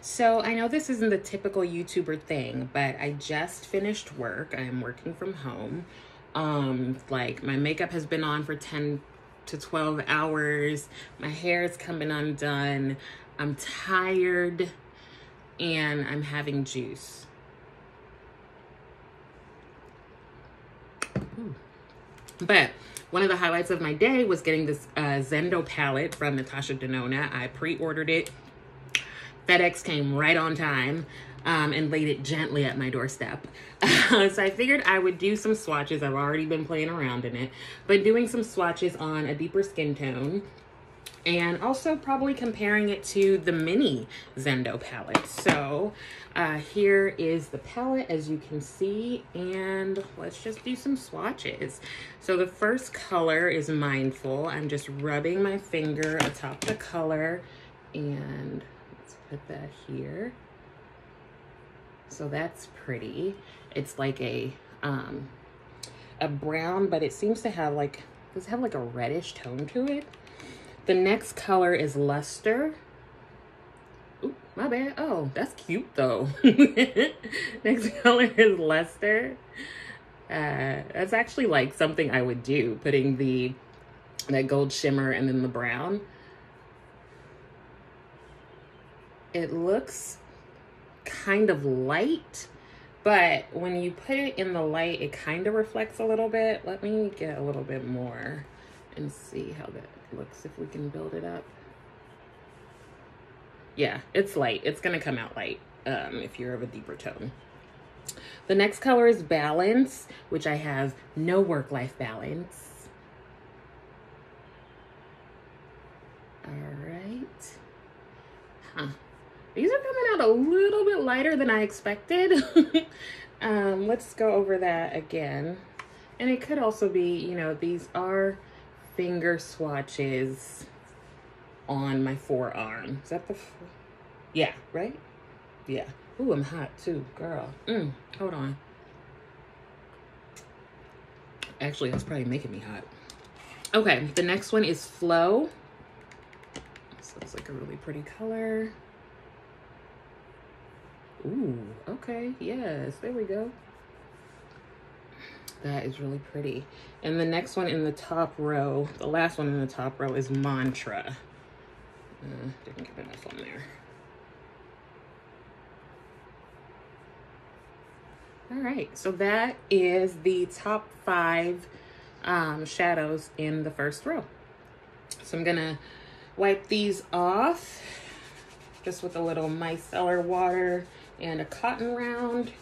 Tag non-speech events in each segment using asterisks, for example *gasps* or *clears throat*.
So I know this isn't the typical YouTuber thing, but I just finished work. I am working from home. Um, like my makeup has been on for 10 to 12 hours. My hair is coming undone. I'm tired and I'm having juice. But one of the highlights of my day was getting this uh, Zendo palette from Natasha Denona. I pre-ordered it. FedEx came right on time um, and laid it gently at my doorstep. *laughs* so I figured I would do some swatches. I've already been playing around in it, but doing some swatches on a deeper skin tone and also probably comparing it to the mini Zendo palette. So uh, here is the palette as you can see and let's just do some swatches. So the first color is Mindful. I'm just rubbing my finger atop the color and put that here. So that's pretty. It's like a um, a brown, but it seems to have like, does have like a reddish tone to it? The next color is Luster. Ooh, my bad. Oh, that's cute though. *laughs* next color is Luster. Uh, that's actually like something I would do, putting the that gold shimmer and then the brown. It looks kind of light, but when you put it in the light, it kind of reflects a little bit. Let me get a little bit more and see how that looks if we can build it up. Yeah, it's light. It's going to come out light um, if you're of a deeper tone. The next color is Balance, which I have no work-life balance. All right. Huh. These are coming out a little bit lighter than I expected. *laughs* um, let's go over that again. And it could also be, you know, these are finger swatches on my forearm. Is that the, yeah, right? Yeah. Ooh, I'm hot too, girl. Mm, hold on. Actually, that's probably making me hot. Okay, the next one is Flow. This looks like a really pretty color. Ooh, okay, yes, there we go. That is really pretty. And the next one in the top row, the last one in the top row is Mantra. Uh, didn't get enough on there. All right, so that is the top five um, shadows in the first row. So I'm gonna wipe these off just with a little micellar water and a cotton round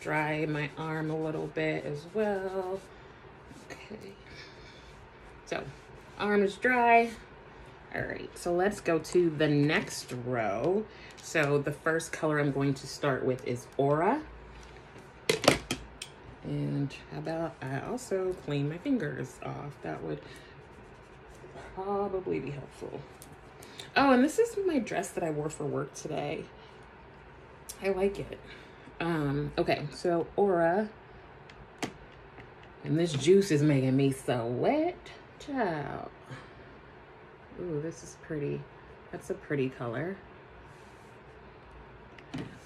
dry my arm a little bit as well. Okay. So, arm is dry. All right, so let's go to the next row. So the first color I'm going to start with is Aura. And how about I also clean my fingers off? That would probably be helpful. Oh, and this is my dress that I wore for work today. I like it. Um, okay, so Aura. And this juice is making me so wet. Child. Ooh, this is pretty. That's a pretty color.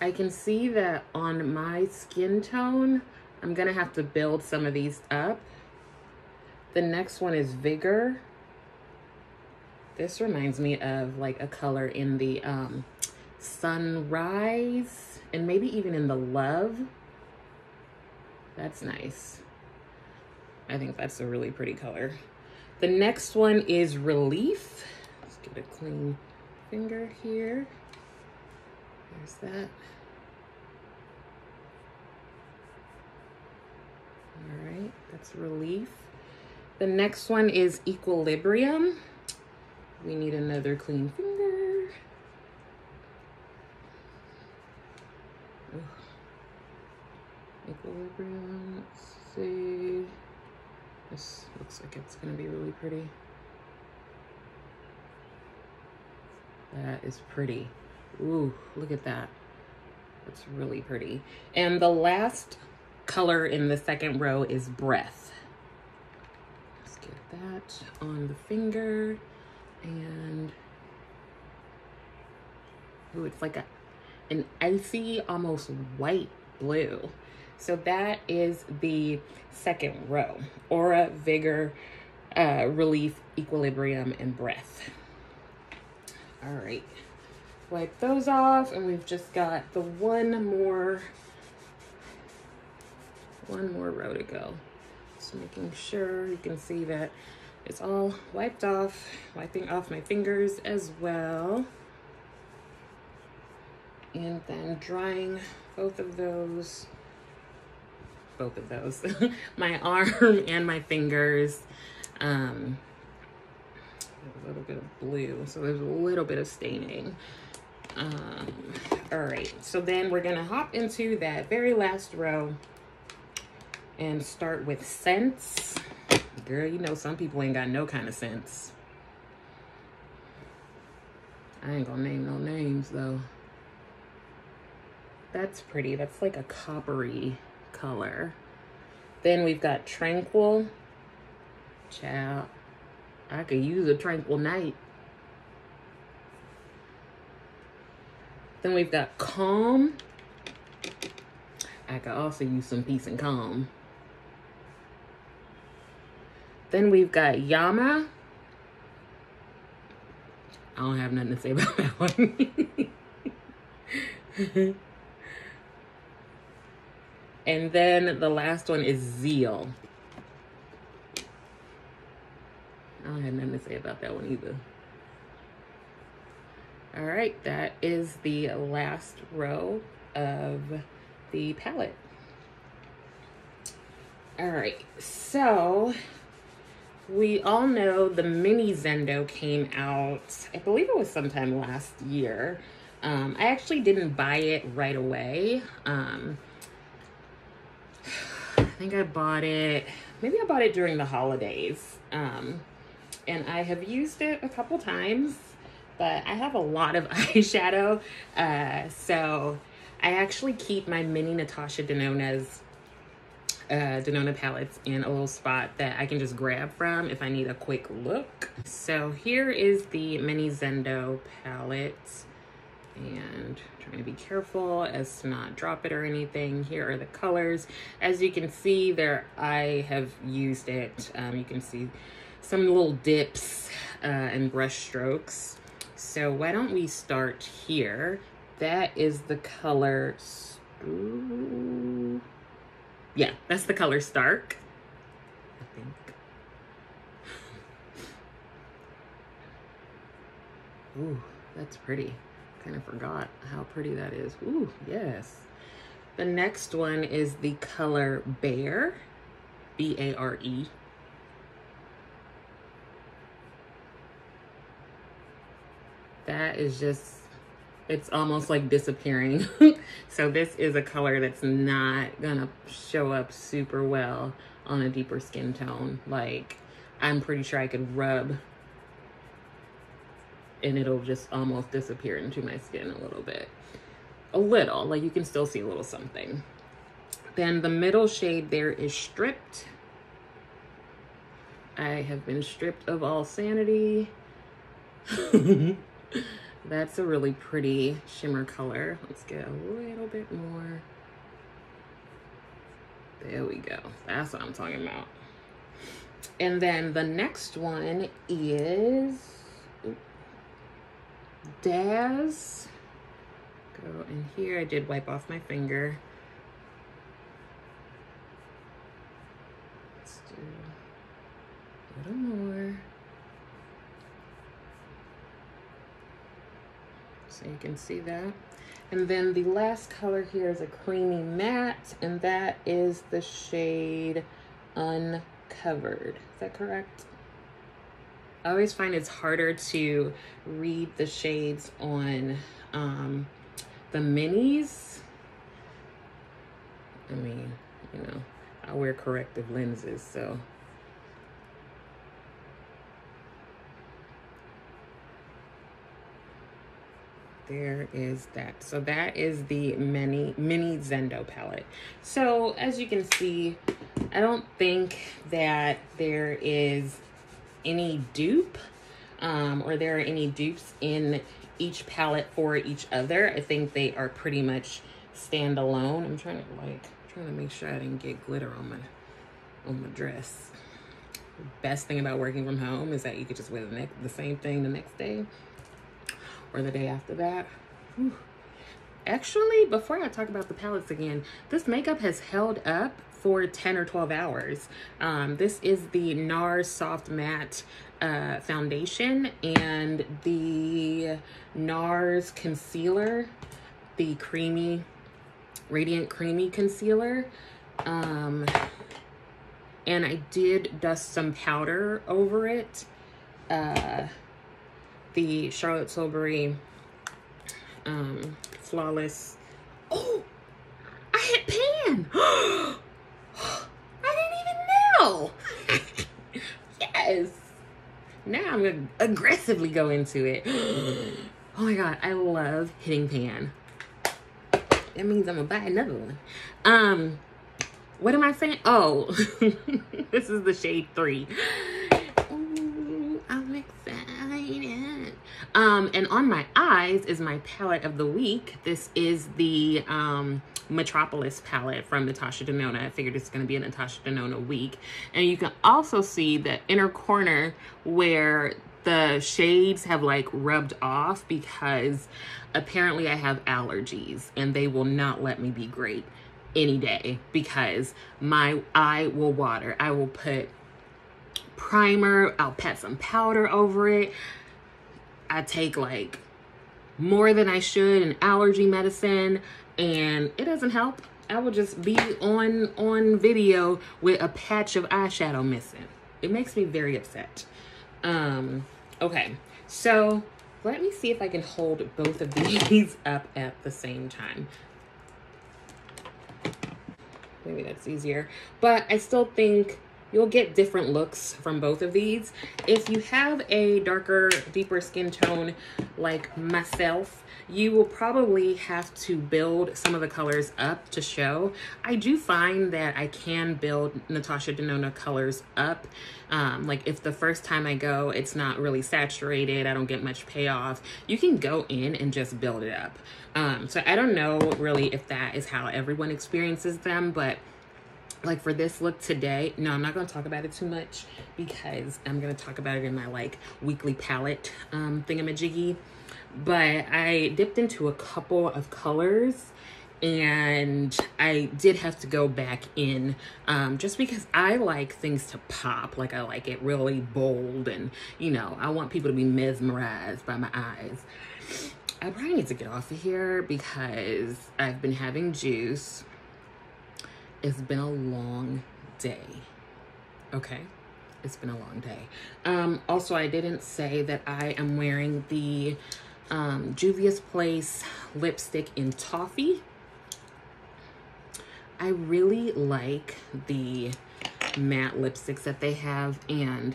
I can see that on my skin tone, I'm going to have to build some of these up. The next one is Vigor. This reminds me of like a color in the um, Sunrise and maybe even in the love. That's nice. I think that's a really pretty color. The next one is Relief. Let's get a clean finger here. There's that. All right, that's Relief. The next one is Equilibrium. We need another clean finger. Equilibrium. Let's see. This looks like it's to be really pretty. That is pretty. Ooh, look at that. That's really pretty. And the last color in the second row is Breath. Let's get that on the finger and Ooh, it's like a an icy, almost white blue. So that is the second row. Aura, Vigor, uh, Relief, Equilibrium, and Breath. All right. Wipe those off, and we've just got the one more, one more row to go. Just making sure you can see that it's all wiped off, wiping off my fingers as well. And then drying both of those both of those. *laughs* My arm and my fingers. Um a little bit of blue so there's a little bit of staining. Um all right so then we're gonna hop into that very last row and start with Sense. Girl you know some people ain't got no kind of sense i ain't gonna name no names though. That's pretty. That's like a coppery color. Then we've got Tranquil. Child, I could use a tranquil night. Then we've got Calm. I could also use some peace and calm. Then we've got Yama. I don't have nothing to say about *laughs* that one. *laughs* And then the last one is zeal. I don't have nothing to say about that one either. All right, that is the last row of the palette. All right, so we all know the mini Zendo came out, I believe it was sometime last year. Um, I actually didn't buy it right away. Um, think I bought it, maybe I bought it during the holidays. Um, and I have used it a couple times, but I have a lot of *laughs* eyeshadow. Uh, so I actually keep my mini Natasha Denona's uh, Denona palettes in a little spot that I can just grab from if I need a quick look. So here is the mini Zendo palette and trying to be careful as to not drop it or anything. Here are the colors. As you can see there, I have used it. Um, you can see some little dips uh, and brush strokes. So why don't we start here? That is the color, Ooh. yeah, that's the color Stark, I think. Ooh, that's pretty kind of forgot how pretty that is. Ooh, yes. The next one is the color Bare, B-A-R-E. That is just, it's almost like disappearing. *laughs* so this is a color that's not gonna show up super well on a deeper skin tone. Like, I'm pretty sure I could rub and it'll just almost disappear into my skin a little bit. A little, like you can still see a little something. Then the middle shade there is Stripped. I have been stripped of all sanity. *laughs* That's a really pretty shimmer color. Let's get a little bit more. There we go. That's what I'm talking about. And then the next one is Daz. Go in here. I did wipe off my finger. Let's do a little more. So you can see that. And then the last color here is a creamy matte, and that is the shade Uncovered. Is that correct? I always find it's harder to read the shades on um, the minis. I mean, you know, I wear corrective lenses, so. There is that. So that is the mini, mini Zendo palette. So as you can see, I don't think that there is any dupe um, or there are any dupes in each palette for each other. I think they are pretty much standalone. I'm trying to like trying to make sure I didn't get glitter on my on my dress. best thing about working from home is that you could just wear the the same thing the next day or the day after that. Whew. Actually, before I talk about the palettes again, this makeup has held up for 10 or 12 hours. Um, this is the NARS Soft Matte uh, Foundation and the NARS Concealer, the creamy, radiant creamy concealer. Um, and I did dust some powder over it. Uh, the Charlotte Tilbury um, Flawless. Oh, I hit pan. *gasps* I didn't even know. *laughs* yes. Now I'm going to aggressively go into it. *gasps* oh my God, I love hitting pan. That means I'm going to buy another one. Um, what am I saying? Oh, *laughs* this is the shade three. Ooh, I'm excited. Um, and on my eyes is my palette of the week. This is the um, Metropolis palette from Natasha Denona. I figured it's going to be a Natasha Denona week. And you can also see the inner corner where the shades have like rubbed off because apparently I have allergies and they will not let me be great any day because my eye will water. I will put primer, I'll pat some powder over it. I take like more than I should in allergy medicine and it doesn't help. I will just be on on video with a patch of eyeshadow missing. It makes me very upset. Um okay. So, let me see if I can hold both of *laughs* these up at the same time maybe that's easier. But I still think you'll get different looks from both of these. If you have a darker, deeper skin tone like myself, you will probably have to build some of the colors up to show. I do find that I can build Natasha Denona colors up. Um, like if the first time I go, it's not really saturated, I don't get much payoff, you can go in and just build it up. Um, so I don't know really if that is how everyone experiences them, but like for this look today no i'm not going to talk about it too much because i'm going to talk about it in my like weekly palette um thingamajiggy. But i dipped into a couple of colors and i did have to go back in um just because i like things to pop. Like i like it really bold and you know i want people to be mesmerized by my eyes. I probably need to get off of here because i've been having juice it's been a long day. Okay? It's been a long day. Um, also, I didn't say that I am wearing the um, Juvia's Place lipstick in Toffee. I really like the matte lipsticks that they have and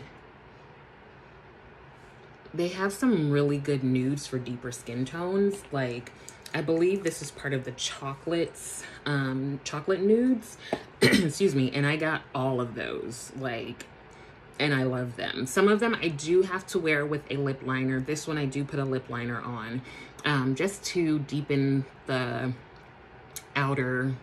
they have some really good nudes for deeper skin tones. Like I believe this is part of the chocolates, um, chocolate nudes. *clears throat* Excuse me. And I got all of those. Like, and I love them. Some of them I do have to wear with a lip liner. This one I do put a lip liner on um, just to deepen the outer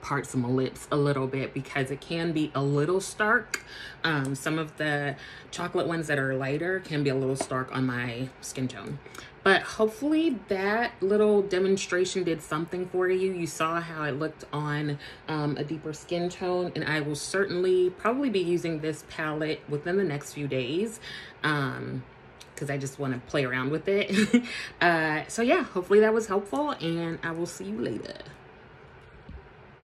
parts of my lips a little bit because it can be a little stark. Um, some of the chocolate ones that are lighter can be a little stark on my skin tone. But hopefully that little demonstration did something for you. You saw how it looked on um, a deeper skin tone and I will certainly probably be using this palette within the next few days. Um, because I just want to play around with it. *laughs* uh, so yeah, hopefully that was helpful and I will see you later.